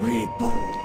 Reborn.